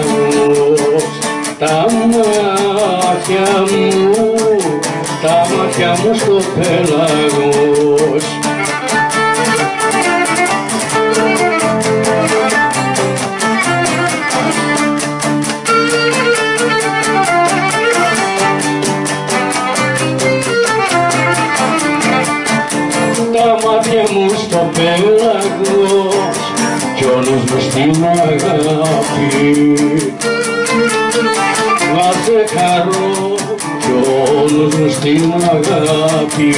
πέλαγος Τα μάτια μου, τα μάτια μου στο πέλαγος όλους μου στην αγάπη να σε χαρώ κι όλους μου στην αγάπη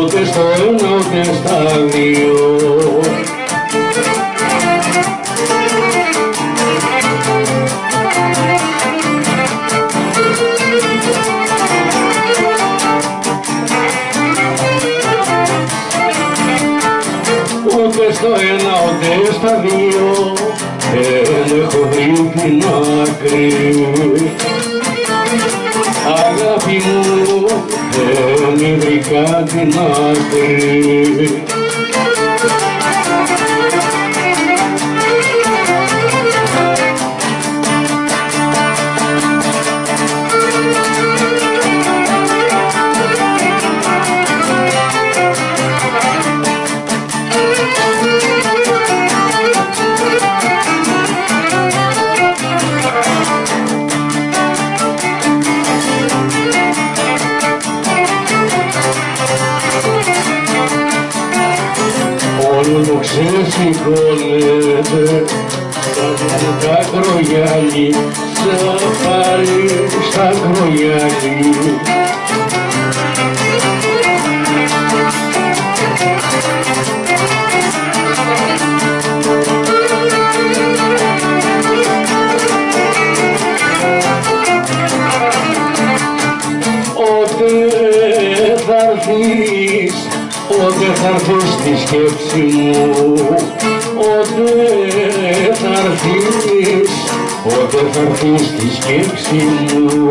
ούτε στο ένα, ούτε στα δύο. Ούτε στο ένα ούτε στα δύο. Δεν έχω βρει την άκρη. Αγάπη μου δεν βρήκα το ξεσηκώνεται τα κρογιάλι σαν πάλι στα κρογιάλι Ότε θα έρθεις, ότε θα έρθεις στη σκέψη μου; Ότε θα έρθεις, ότε θα έρθεις στη σκέψη μου;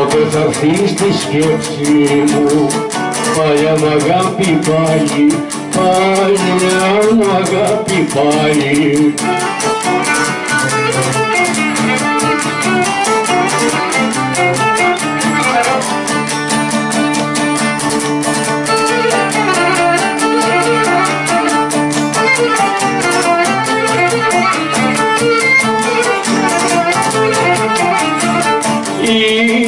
Ότε θα έρθεις στη σκέψη μου; Παλιά μ' αγάπη πάλι, παλιά μου αγάπη πάλι Η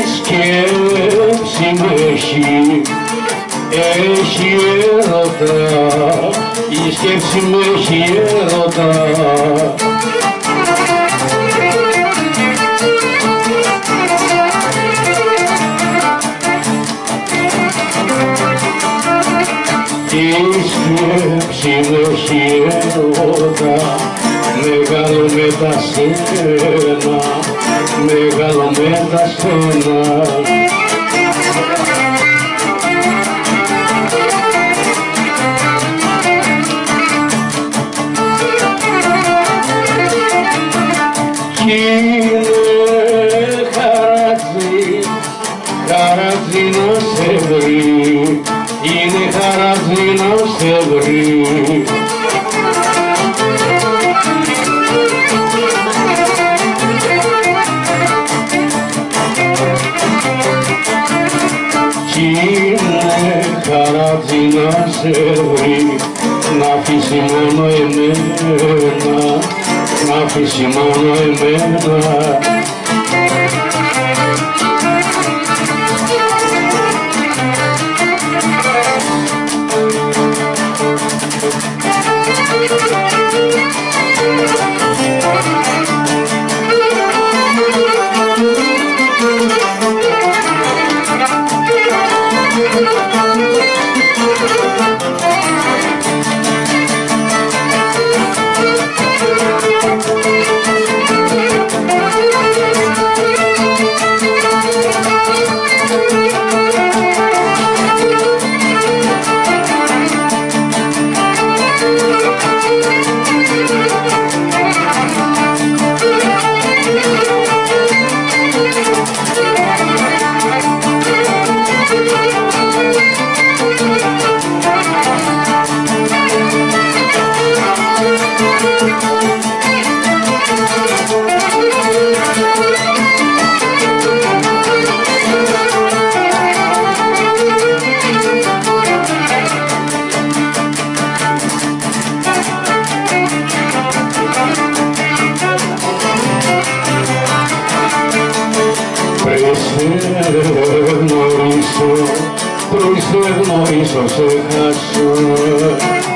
σκέψη μου έχει, έχει έρωτα. Η σκέψη μου έχει έρωτα Η σκέψη μου έχει έρωτα μεγάλο με τα σένα μεγάλο με τα σένα βρει, είναι χαρατζή να σε βρει. Κι είναι χαρατζή να σε βρει, να αφήσει μόνο εμένα, να αφήσει μόνο εμένα. Πριν σε γνωρίσω σε χάσω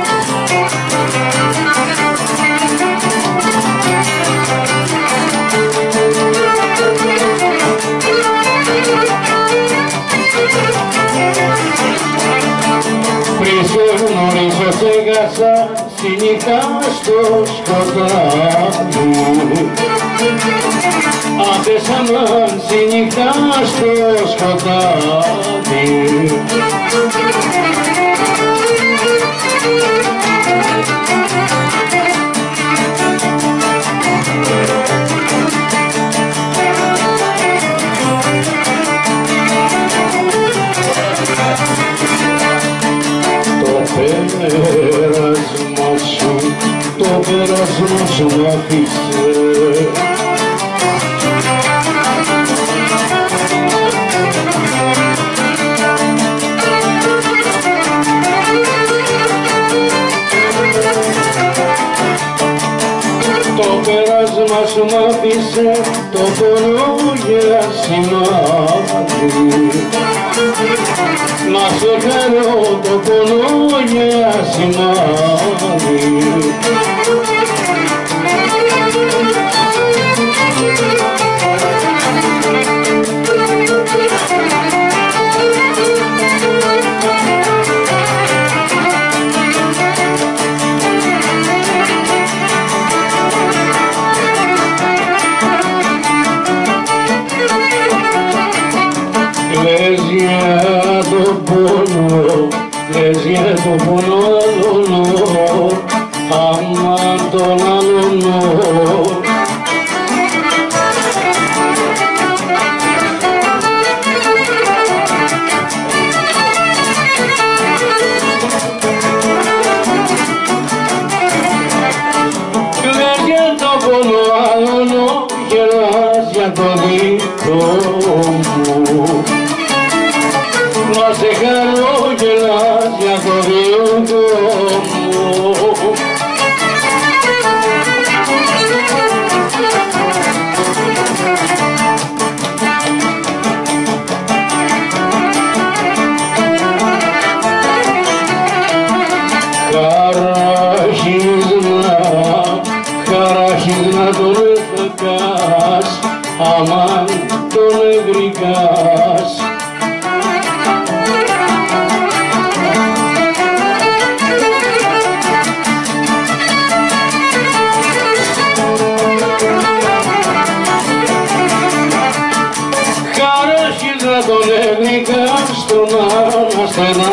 Έχασα στη νύχτα στο σκοτάδι. Απέσαμε στη νύχτα στο σκοτάδι πέρασμα σου μ' άφησε το πόνο για σημάδι να σε χαρώ το πόνο για για το πόνο, λες για το πόνο αμάν τον ευρικάς. Χαράχισνα τον ευρικάς, τον αναστεναγμό μου.